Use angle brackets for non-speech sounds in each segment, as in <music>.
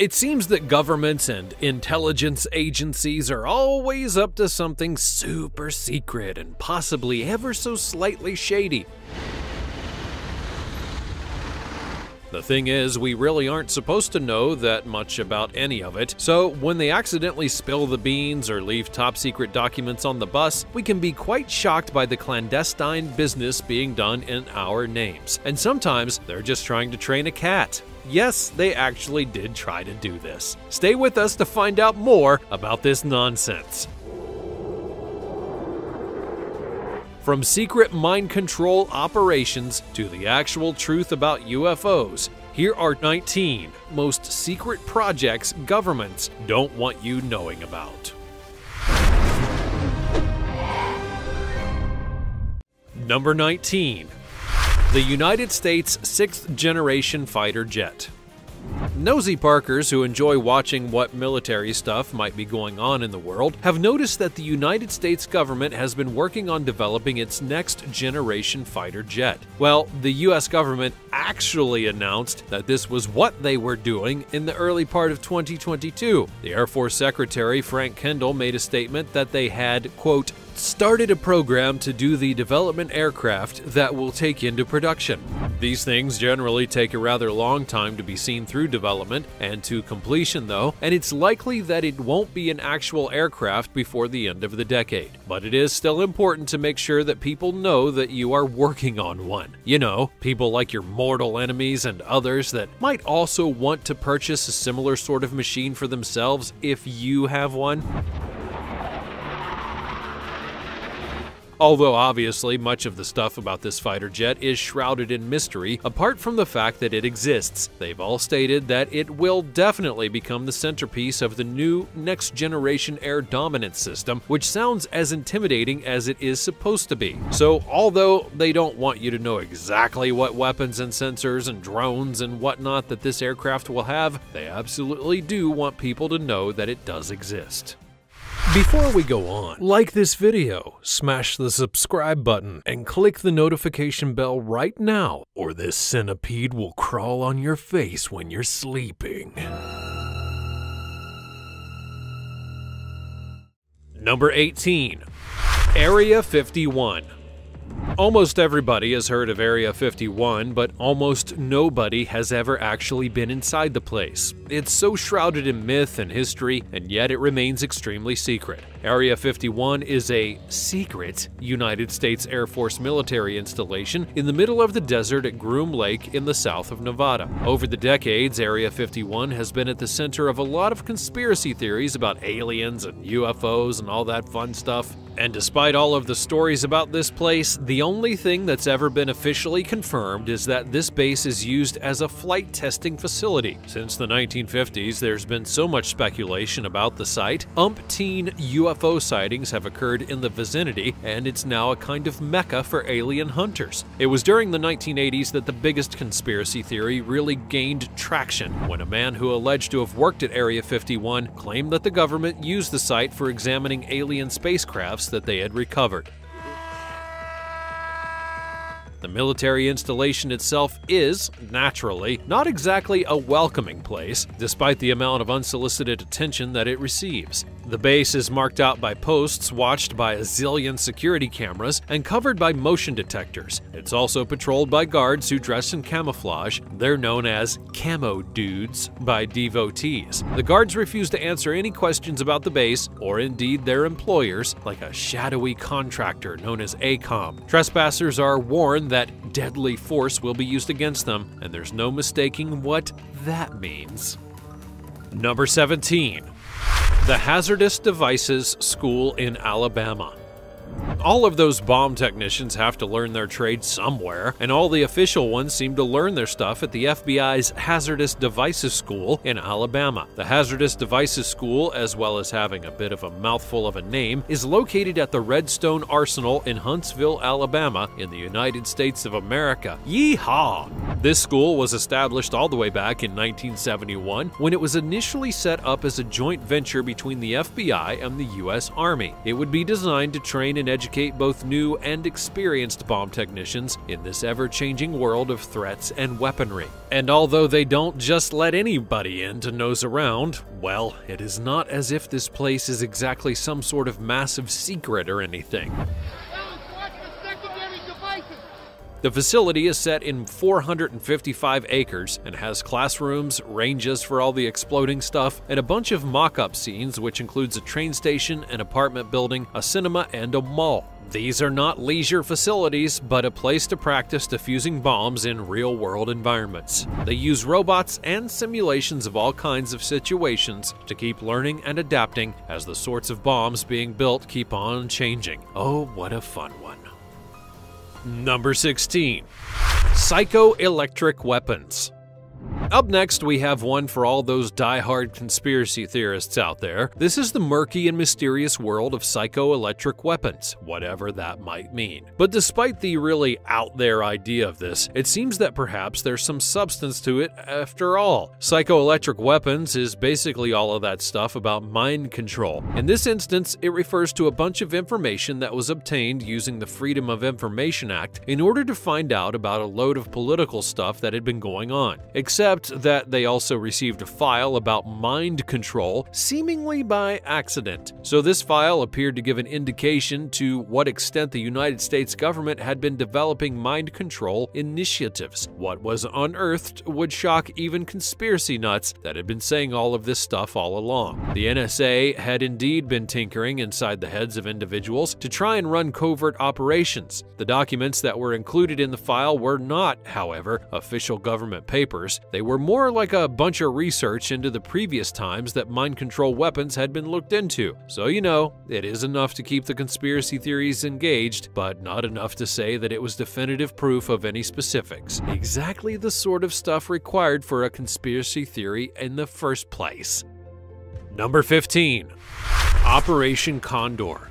It seems that governments and intelligence agencies are always up to something super secret and possibly ever so slightly shady. The thing is, we really aren't supposed to know that much about any of it, so when they accidentally spill the beans or leave top secret documents on the bus, we can be quite shocked by the clandestine business being done in our names. And sometimes they're just trying to train a cat. Yes, they actually did try to do this. Stay with us to find out more about this nonsense. From secret mind control operations to the actual truth about UFOs, here are 19 most secret projects governments don't want you knowing about. Number 19. The United States sixth generation fighter jet. Nosy Parkers who enjoy watching what military stuff might be going on in the world have noticed that the United States government has been working on developing its next generation fighter jet. Well, the US government actually announced that this was what they were doing in the early part of 2022. The Air Force Secretary Frank Kendall made a statement that they had, quote, started a program to do the development aircraft that will take into production. These things generally take a rather long time to be seen through development and to completion though, and it's likely that it won't be an actual aircraft before the end of the decade. But it is still important to make sure that people know that you are working on one. You know, people like your mortal enemies and others that might also want to purchase a similar sort of machine for themselves if you have one. Although obviously much of the stuff about this fighter jet is shrouded in mystery, apart from the fact that it exists, they've all stated that it will definitely become the centerpiece of the new next generation air dominance system, which sounds as intimidating as it is supposed to be. So although they don't want you to know exactly what weapons and sensors and drones and whatnot that this aircraft will have, they absolutely do want people to know that it does exist. Before we go on, like this video, smash the subscribe button, and click the notification bell right now, or this centipede will crawl on your face when you're sleeping. Number 18. Area 51 Almost everybody has heard of Area 51, but almost nobody has ever actually been inside the place. It's so shrouded in myth and history, and yet it remains extremely secret. Area 51 is a secret United States Air Force military installation in the middle of the desert at Groom Lake in the south of Nevada. Over the decades, Area 51 has been at the center of a lot of conspiracy theories about aliens and UFOs and all that fun stuff. And despite all of the stories about this place, the only thing that's ever been officially confirmed is that this base is used as a flight testing facility. Since the 1950s, there's been so much speculation about the site. Umpteen UFO sightings have occurred in the vicinity, and it's now a kind of mecca for alien hunters. It was during the 1980s that the biggest conspiracy theory really gained traction, when a man who alleged to have worked at Area 51 claimed that the government used the site for examining alien spacecrafts that they had recovered. The military installation itself is, naturally, not exactly a welcoming place, despite the amount of unsolicited attention that it receives. The base is marked out by posts watched by a zillion security cameras and covered by motion detectors. It's also patrolled by guards who dress in camouflage. They're known as camo dudes by devotees. The guards refuse to answer any questions about the base or indeed their employers, like a shadowy contractor known as AECOM. Trespassers are warned that deadly force will be used against them, and there's no mistaking what that means. Number 17 the Hazardous Devices School in Alabama. All of those bomb technicians have to learn their trade somewhere, and all the official ones seem to learn their stuff at the FBI's Hazardous Devices School in Alabama. The Hazardous Devices School, as well as having a bit of a mouthful of a name, is located at the Redstone Arsenal in Huntsville, Alabama, in the United States of America. Yeehaw! This school was established all the way back in 1971 when it was initially set up as a joint venture between the FBI and the U.S. Army. It would be designed to train and educate educate both new and experienced bomb technicians in this ever changing world of threats and weaponry. And although they don't just let anybody in to nose around, well, it is not as if this place is exactly some sort of massive secret or anything. The facility is set in 455 acres and has classrooms, ranges for all the exploding stuff, and a bunch of mock up scenes, which includes a train station, an apartment building, a cinema, and a mall. These are not leisure facilities, but a place to practice defusing bombs in real world environments. They use robots and simulations of all kinds of situations to keep learning and adapting as the sorts of bombs being built keep on changing. Oh, what a fun one! Number 16 Psychoelectric Weapons. Up next, we have one for all those die-hard conspiracy theorists out there. This is the murky and mysterious world of psychoelectric weapons, whatever that might mean. But despite the really out there idea of this, it seems that perhaps there's some substance to it after all. Psychoelectric weapons is basically all of that stuff about mind control. In this instance, it refers to a bunch of information that was obtained using the Freedom of Information Act in order to find out about a load of political stuff that had been going on. Except except that they also received a file about mind control, seemingly by accident. So this file appeared to give an indication to what extent the United States government had been developing mind control initiatives. What was unearthed would shock even conspiracy nuts that had been saying all of this stuff all along. The NSA had indeed been tinkering inside the heads of individuals to try and run covert operations. The documents that were included in the file were not, however, official government papers. They were were more like a bunch of research into the previous times that mind control weapons had been looked into. So, you know, it is enough to keep the conspiracy theories engaged, but not enough to say that it was definitive proof of any specifics. Exactly the sort of stuff required for a conspiracy theory in the first place. Number 15 Operation Condor.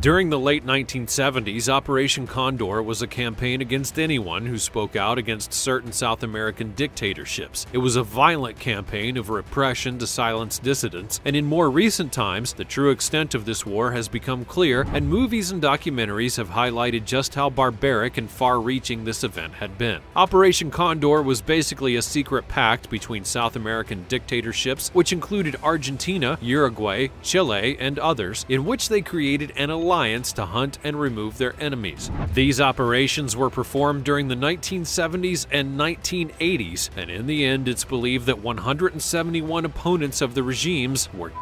During the late 1970s, Operation Condor was a campaign against anyone who spoke out against certain South American dictatorships. It was a violent campaign of repression to silence dissidents, and in more recent times, the true extent of this war has become clear, and movies and documentaries have highlighted just how barbaric and far-reaching this event had been. Operation Condor was basically a secret pact between South American dictatorships, which included Argentina, Uruguay, Chile, and others, in which they created an alliance to hunt and remove their enemies. These operations were performed during the 1970s and 1980s, and in the end, it's believed that 171 opponents of the regimes were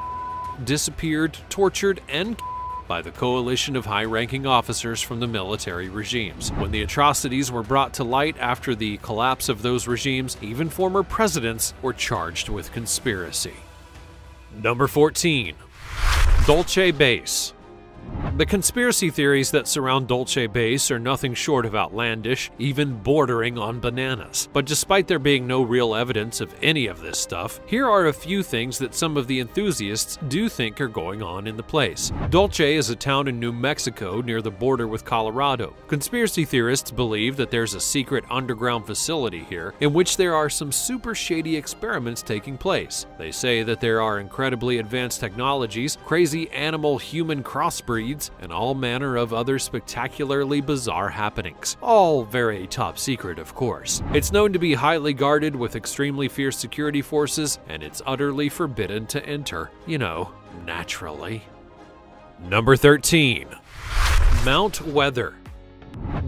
disappeared, tortured, and by the coalition of high-ranking officers from the military regimes. When the atrocities were brought to light after the collapse of those regimes, even former presidents were charged with conspiracy. Number 14. Dulce Base the conspiracy theories that surround Dulce Base are nothing short of outlandish, even bordering on bananas. But despite there being no real evidence of any of this stuff, here are a few things that some of the enthusiasts do think are going on in the place. Dulce is a town in New Mexico near the border with Colorado. Conspiracy theorists believe that there's a secret underground facility here in which there are some super shady experiments taking place. They say that there are incredibly advanced technologies, crazy animal-human crossbreeds, and all manner of other spectacularly bizarre happenings. All very top secret, of course. It's known to be highly guarded with extremely fierce security forces, and it's utterly forbidden to enter, you know, naturally. Number 13. Mount Weather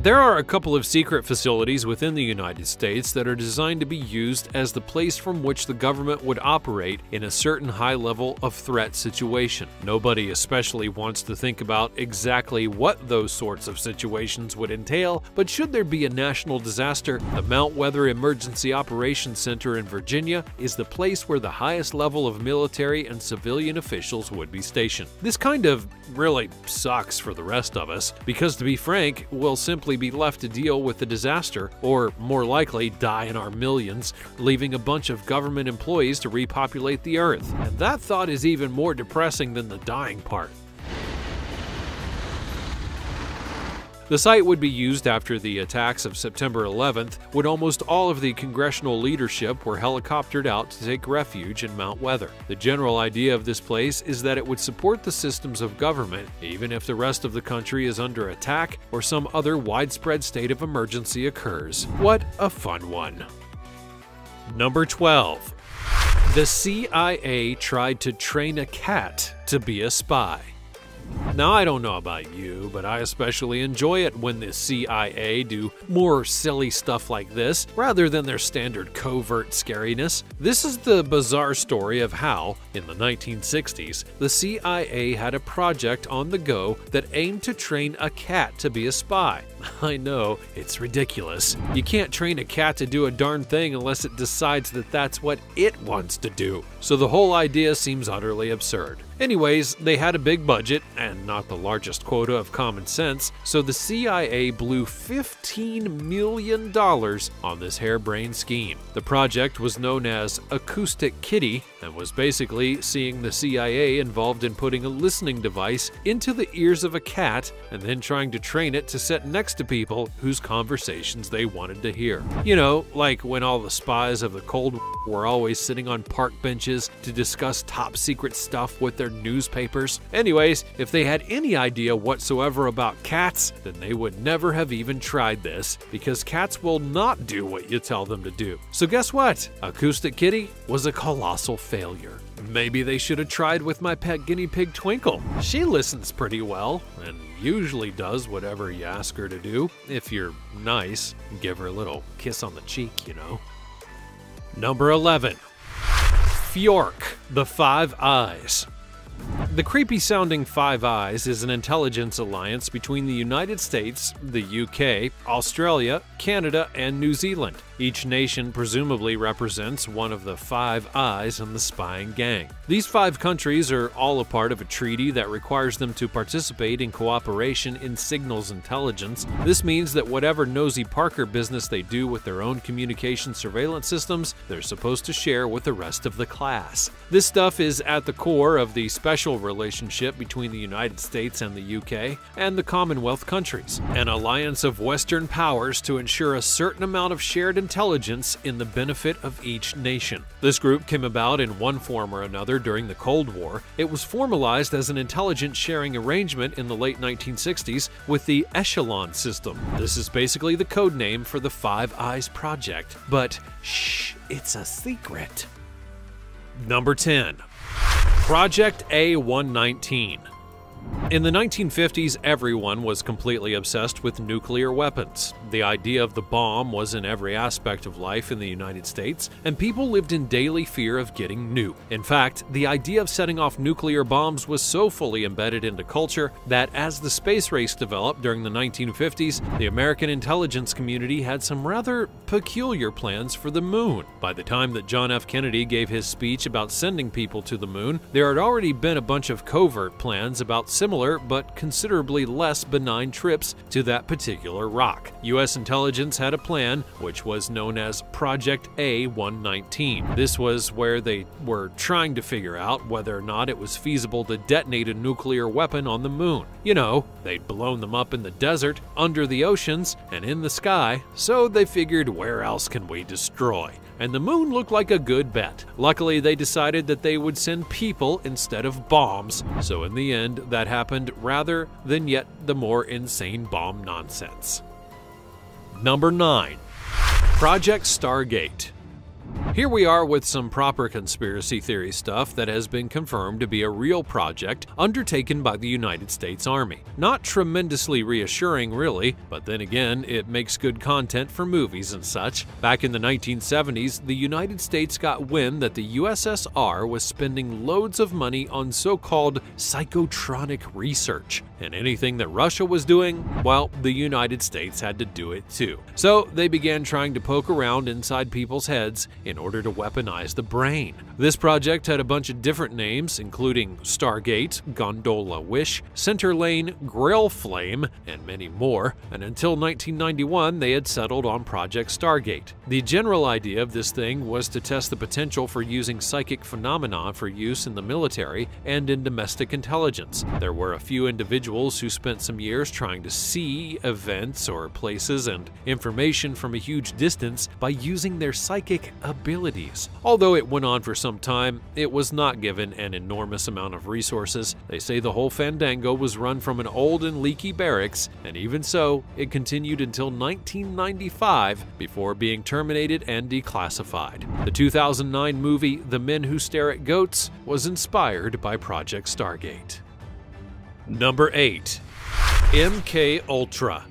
there are a couple of secret facilities within the United States that are designed to be used as the place from which the government would operate in a certain high level of threat situation. Nobody especially wants to think about exactly what those sorts of situations would entail, but should there be a national disaster, the Mount Weather Emergency Operations Center in Virginia is the place where the highest level of military and civilian officials would be stationed. This kind of really sucks for the rest of us, because to be frank, we'll simply be left to deal with the disaster, or more likely, die in our millions, leaving a bunch of government employees to repopulate the Earth. And that thought is even more depressing than the dying part. The site would be used after the attacks of September 11th, when almost all of the congressional leadership were helicoptered out to take refuge in Mount Weather. The general idea of this place is that it would support the systems of government, even if the rest of the country is under attack or some other widespread state of emergency occurs. What a fun one! Number 12. The CIA tried to train a cat to be a spy. Now, I don't know about you, but I especially enjoy it when the CIA do more silly stuff like this rather than their standard covert scariness. This is the bizarre story of how, in the 1960s, the CIA had a project on the go that aimed to train a cat to be a spy. <laughs> I know, it's ridiculous. You can't train a cat to do a darn thing unless it decides that that's what it wants to do. So the whole idea seems utterly absurd. Anyways, they had a big budget and not the largest quota of common sense, so the CIA blew $15 million on this harebrained scheme. The project was known as Acoustic Kitty and was basically seeing the CIA involved in putting a listening device into the ears of a cat and then trying to train it to sit next to people whose conversations they wanted to hear. You know, like when all the spies of the Cold War were always sitting on park benches to discuss top secret stuff with their newspapers. Anyways, if they had any idea whatsoever about cats, then they would never have even tried this, because cats will not do what you tell them to do. So guess what? Acoustic Kitty was a colossal failure. Maybe they should have tried with my pet guinea pig Twinkle. She listens pretty well, and usually does whatever you ask her to do. If you're nice, give her a little kiss on the cheek, you know. Number 11. Fjork, the Five Eyes. The creepy sounding Five Eyes is an intelligence alliance between the United States, the UK, Australia, Canada, and New Zealand. Each nation presumably represents one of the five eyes in the spying gang. These five countries are all a part of a treaty that requires them to participate in cooperation in signals intelligence. This means that whatever nosy Parker business they do with their own communication surveillance systems, they're supposed to share with the rest of the class. This stuff is at the core of the special relationship between the United States and the UK and the Commonwealth countries, an alliance of Western powers to ensure a certain amount of shared intelligence in the benefit of each nation. This group came about in one form or another during the Cold War. It was formalized as an intelligence sharing arrangement in the late 1960s with the Echelon system. This is basically the code name for the Five Eyes Project, but shh, it's a secret. Number 10. Project A119. In the 1950s, everyone was completely obsessed with nuclear weapons. The idea of the bomb was in every aspect of life in the United States, and people lived in daily fear of getting nuked. In fact, the idea of setting off nuclear bombs was so fully embedded into culture that as the space race developed during the 1950s, the American intelligence community had some rather peculiar plans for the moon. By the time that John F. Kennedy gave his speech about sending people to the moon, there had already been a bunch of covert plans about similar but considerably less benign trips to that particular rock. U.S. intelligence had a plan, which was known as Project A119. This was where they were trying to figure out whether or not it was feasible to detonate a nuclear weapon on the moon. You know, they'd blown them up in the desert, under the oceans, and in the sky, so they figured where else can we destroy? And the moon looked like a good bet. Luckily, they decided that they would send people instead of bombs, so in the end, that happened rather than yet the more insane bomb nonsense. Number 9. Project Stargate here we are with some proper conspiracy theory stuff that has been confirmed to be a real project undertaken by the United States Army. Not tremendously reassuring, really, but then again, it makes good content for movies and such. Back in the 1970s, the United States got wind that the USSR was spending loads of money on so called psychotronic research, and anything that Russia was doing, well, the United States had to do it too. So they began trying to poke around inside people's heads in order to weaponize the brain. This project had a bunch of different names, including Stargate, Gondola Wish, Center Lane, Grill Flame, and many more, and until 1991 they had settled on Project Stargate. The general idea of this thing was to test the potential for using psychic phenomena for use in the military and in domestic intelligence. There were a few individuals individuals who spent some years trying to see events or places and information from a huge distance by using their psychic abilities. Although it went on for some time, it was not given an enormous amount of resources. They say the whole Fandango was run from an old and leaky barracks, and even so, it continued until 1995 before being terminated and declassified. The 2009 movie The Men Who Stare at Goats was inspired by Project Stargate. Number 8. MK Ultra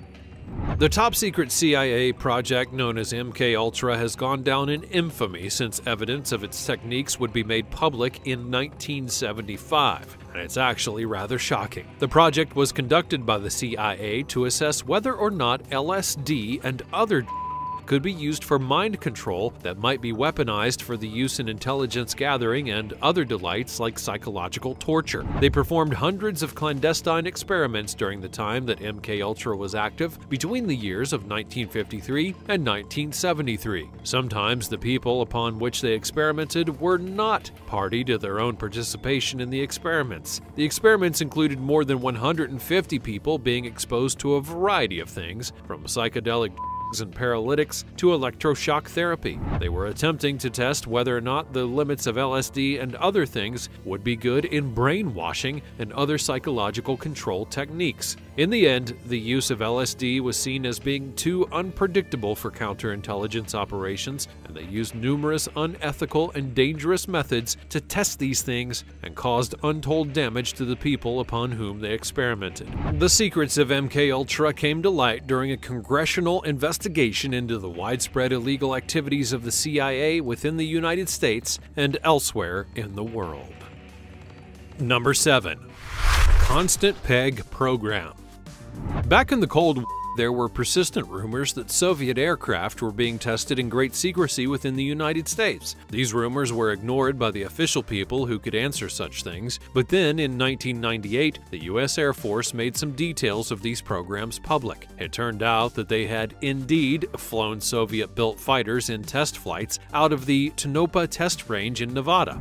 the top secret CIA project known as MK Ultra has gone down in infamy since evidence of its techniques would be made public in 1975, and it's actually rather shocking. The project was conducted by the CIA to assess whether or not LSD and other could be used for mind control that might be weaponized for the use in intelligence gathering and other delights like psychological torture. They performed hundreds of clandestine experiments during the time that MK Ultra was active between the years of 1953 and 1973. Sometimes the people upon which they experimented were not party to their own participation in the experiments. The experiments included more than 150 people being exposed to a variety of things, from psychedelic and paralytics to electroshock therapy. They were attempting to test whether or not the limits of LSD and other things would be good in brainwashing and other psychological control techniques. In the end, the use of LSD was seen as being too unpredictable for counterintelligence operations, and they used numerous unethical and dangerous methods to test these things and caused untold damage to the people upon whom they experimented. The secrets of MK Ultra came to light during a congressional investigation into the widespread illegal activities of the CIA within the United States and elsewhere in the world. Number 7. Constant Peg Program Back in the Cold War, there were persistent rumors that Soviet aircraft were being tested in great secrecy within the United States. These rumors were ignored by the official people who could answer such things, but then in 1998, the U.S. Air Force made some details of these programs public. It turned out that they had indeed flown Soviet built fighters in test flights out of the Tonopah test range in Nevada.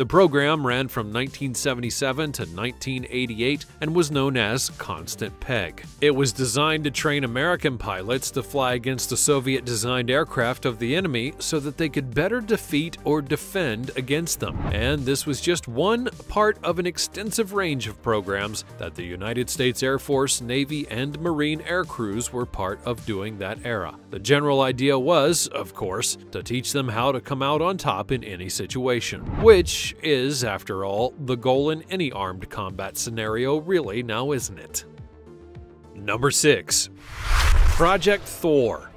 The program ran from 1977 to 1988 and was known as Constant Peg. It was designed to train American pilots to fly against the Soviet designed aircraft of the enemy so that they could better defeat or defend against them. And this was just one part of an extensive range of programs that the United States Air Force, Navy, and Marine air crews were part of doing that era. The general idea was, of course, to teach them how to come out on top in any situation, which is, after all, the goal in any armed combat scenario, really, now isn't it? Number 6. Project Thor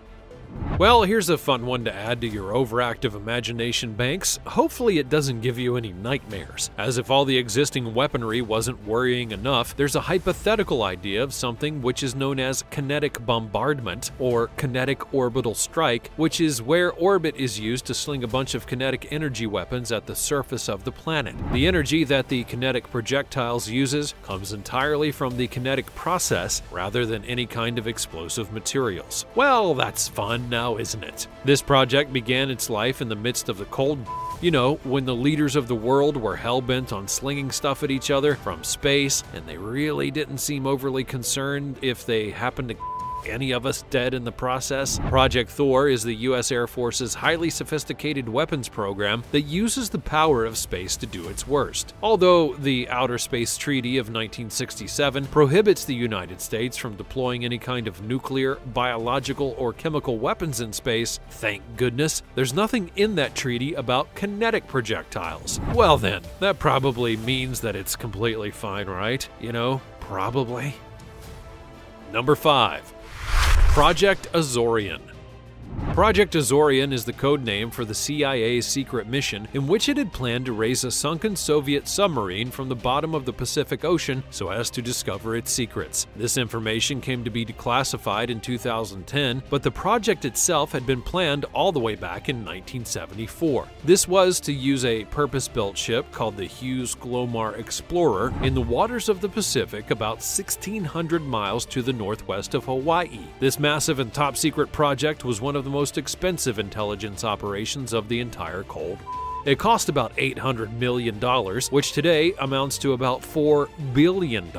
well, here's a fun one to add to your overactive imagination banks. Hopefully it doesn't give you any nightmares. As if all the existing weaponry wasn't worrying enough, there's a hypothetical idea of something which is known as kinetic bombardment, or kinetic orbital strike, which is where orbit is used to sling a bunch of kinetic energy weapons at the surface of the planet. The energy that the kinetic projectiles uses comes entirely from the kinetic process rather than any kind of explosive materials. Well, that's fun now, isn't it? This project began its life in the midst of the Cold you know, when the leaders of the world were hell-bent on slinging stuff at each other from space, and they really didn't seem overly concerned if they happened to any of us dead in the process? Project Thor is the U.S. Air Force's highly sophisticated weapons program that uses the power of space to do its worst. Although the Outer Space Treaty of 1967 prohibits the United States from deploying any kind of nuclear, biological, or chemical weapons in space, thank goodness, there's nothing in that treaty about kinetic projectiles. Well then, that probably means that it's completely fine, right? You know, probably. Number 5. Project Azorian. Project Azorian is the code name for the CIA's secret mission in which it had planned to raise a sunken Soviet submarine from the bottom of the Pacific Ocean so as to discover its secrets. This information came to be declassified in 2010, but the project itself had been planned all the way back in 1974. This was to use a purpose-built ship called the Hughes Glomar Explorer in the waters of the Pacific about 1,600 miles to the northwest of Hawaii. This massive and top-secret project was one of the most expensive intelligence operations of the entire Cold It cost about $800 million, which today amounts to about $4 billion.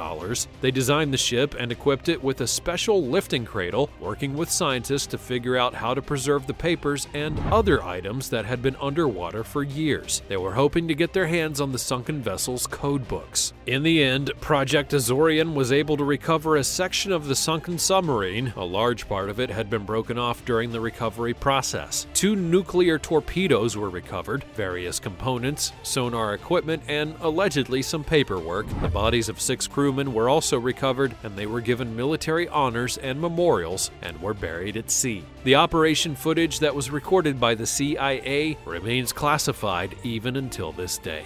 They designed the ship and equipped it with a special lifting cradle, working with scientists to figure out how to preserve the papers and other items that had been underwater for years. They were hoping to get their hands on the sunken vessel's code books. In the end, Project Azorian was able to recover a section of the sunken submarine. A large part of it had been broken off during the recovery process. Two nuclear torpedoes were recovered, various components, sonar equipment, and allegedly some paperwork. The bodies of six crewmen were also recovered, and they were given military honors and memorials and were buried at sea. The operation footage that was recorded by the CIA remains classified even until this day.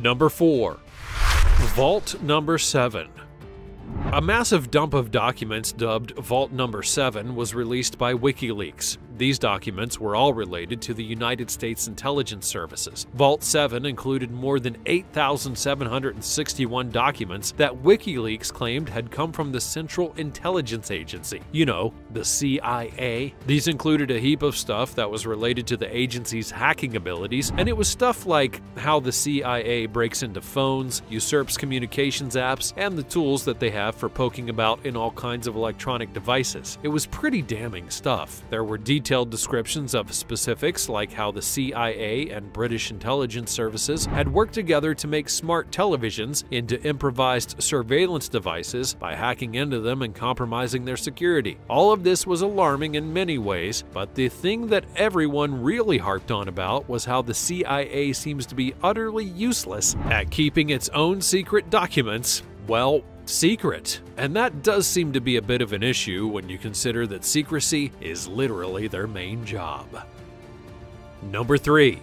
Number 4. Vault Number 7 a massive dump of documents dubbed Vault Number 7 was released by WikiLeaks. These documents were all related to the United States intelligence services. Vault 7 included more than 8,761 documents that WikiLeaks claimed had come from the Central Intelligence Agency, you know, the CIA. These included a heap of stuff that was related to the agency's hacking abilities, and it was stuff like how the CIA breaks into phones, usurps communications apps, and the tools that they have for poking about in all kinds of electronic devices. It was pretty damning stuff. There were details detailed descriptions of specifics like how the CIA and British intelligence services had worked together to make smart televisions into improvised surveillance devices by hacking into them and compromising their security. All of this was alarming in many ways, but the thing that everyone really harped on about was how the CIA seems to be utterly useless at keeping its own secret documents, well, secret. And that does seem to be a bit of an issue when you consider that secrecy is literally their main job. Number 3.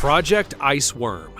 Project Iceworm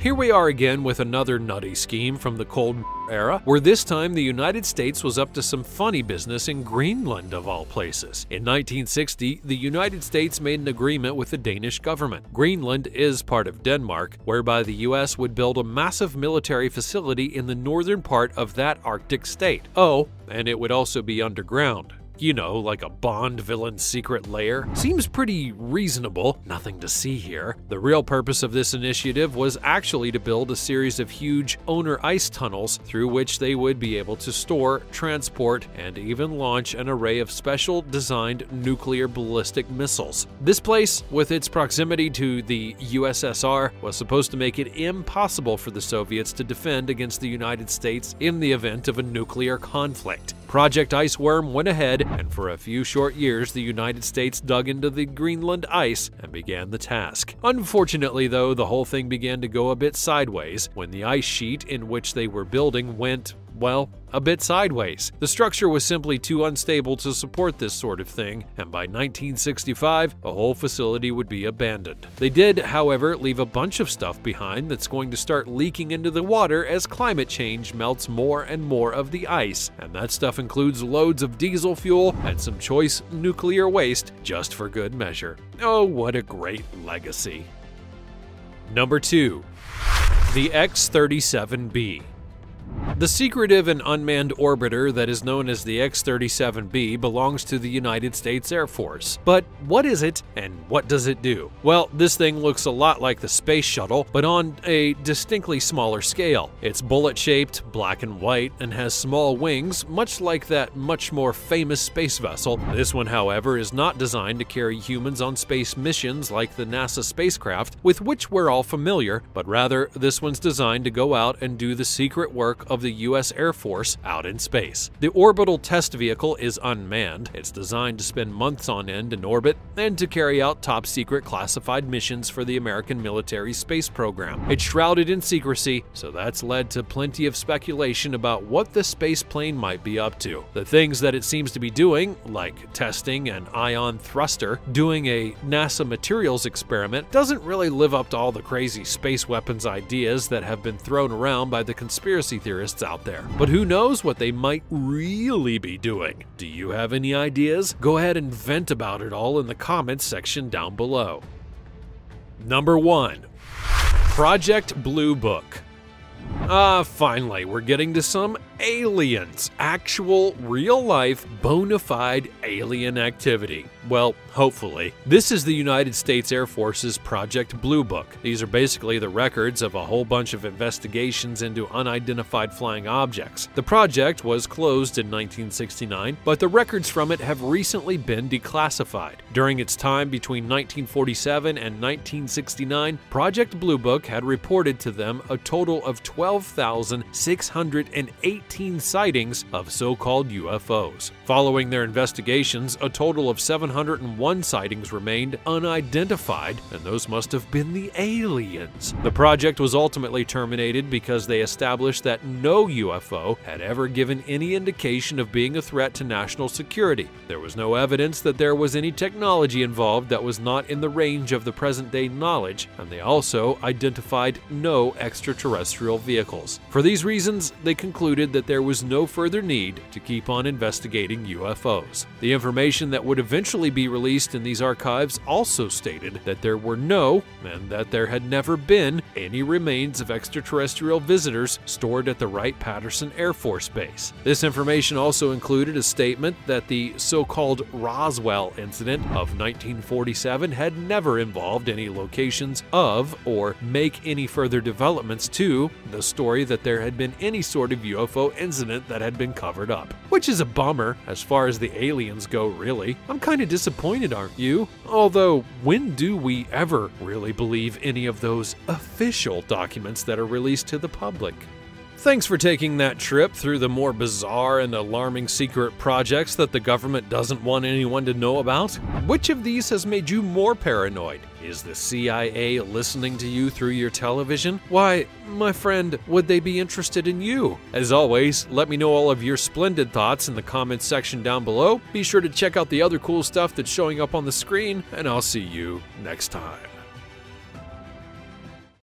here we are again with another nutty scheme from the Cold War era, where this time the United States was up to some funny business in Greenland of all places. In 1960, the United States made an agreement with the Danish government. Greenland is part of Denmark, whereby the US would build a massive military facility in the northern part of that Arctic state. Oh, and it would also be underground you know, like a Bond villain's secret lair. Seems pretty reasonable, nothing to see here. The real purpose of this initiative was actually to build a series of huge owner ice tunnels through which they would be able to store, transport, and even launch an array of special designed nuclear ballistic missiles. This place, with its proximity to the USSR, was supposed to make it impossible for the Soviets to defend against the United States in the event of a nuclear conflict. Project Iceworm went ahead, and for a few short years, the United States dug into the Greenland ice and began the task. Unfortunately, though, the whole thing began to go a bit sideways when the ice sheet in which they were building went well, a bit sideways. The structure was simply too unstable to support this sort of thing, and by 1965, the whole facility would be abandoned. They did, however, leave a bunch of stuff behind that's going to start leaking into the water as climate change melts more and more of the ice, and that stuff includes loads of diesel fuel and some choice nuclear waste just for good measure. Oh, what a great legacy. Number 2. The X-37B the secretive and unmanned orbiter that is known as the X-37B belongs to the United States Air Force. But what is it and what does it do? Well, this thing looks a lot like the Space Shuttle, but on a distinctly smaller scale. It's bullet-shaped, black and white, and has small wings, much like that much more famous space vessel. This one, however, is not designed to carry humans on space missions like the NASA spacecraft, with which we're all familiar, but rather this one's designed to go out and do the secret work of the U.S. Air Force out in space. The orbital test vehicle is unmanned. It's designed to spend months on end in orbit and to carry out top secret classified missions for the American military space program. It's shrouded in secrecy, so that's led to plenty of speculation about what the space plane might be up to. The things that it seems to be doing, like testing an ion thruster, doing a NASA materials experiment, doesn't really live up to all the crazy space weapons ideas that have been thrown around by the conspiracy theorists out there. But who knows what they might really be doing? Do you have any ideas? Go ahead and vent about it all in the comments section down below. Number 1. Project Blue Book Ah, finally, we're getting to some aliens. Actual, real life, bona fide alien activity. Well, hopefully. This is the United States Air Force's Project Blue Book. These are basically the records of a whole bunch of investigations into unidentified flying objects. The project was closed in 1969, but the records from it have recently been declassified. During its time between 1947 and 1969, Project Blue Book had reported to them a total of 12,618 sightings of so called UFOs. Following their investigations, a total of 701 sightings remained unidentified, and those must have been the aliens. The project was ultimately terminated because they established that no UFO had ever given any indication of being a threat to national security. There was no evidence that there was any technology involved that was not in the range of the present day knowledge, and they also identified no extraterrestrial vehicles. For these reasons, they concluded that there was no further need to keep on investigating UFOs. The information that would eventually be released in these archives also stated that there were no, and that there had never been, any remains of extraterrestrial visitors stored at the Wright Patterson Air Force Base. This information also included a statement that the so called Roswell incident of 1947 had never involved any locations of or make any further developments to the story that there had been any sort of UFO incident that had been covered up. Which is a bummer as far as the aliens go, really. I'm kind of disappointed, aren't you? Although, when do we ever really believe any of those official documents that are released to the public? Thanks for taking that trip through the more bizarre and alarming secret projects that the government doesn't want anyone to know about. Which of these has made you more paranoid? Is the CIA listening to you through your television? Why, my friend, would they be interested in you? As always, let me know all of your splendid thoughts in the comments section down below. Be sure to check out the other cool stuff that's showing up on the screen, and I'll see you next time.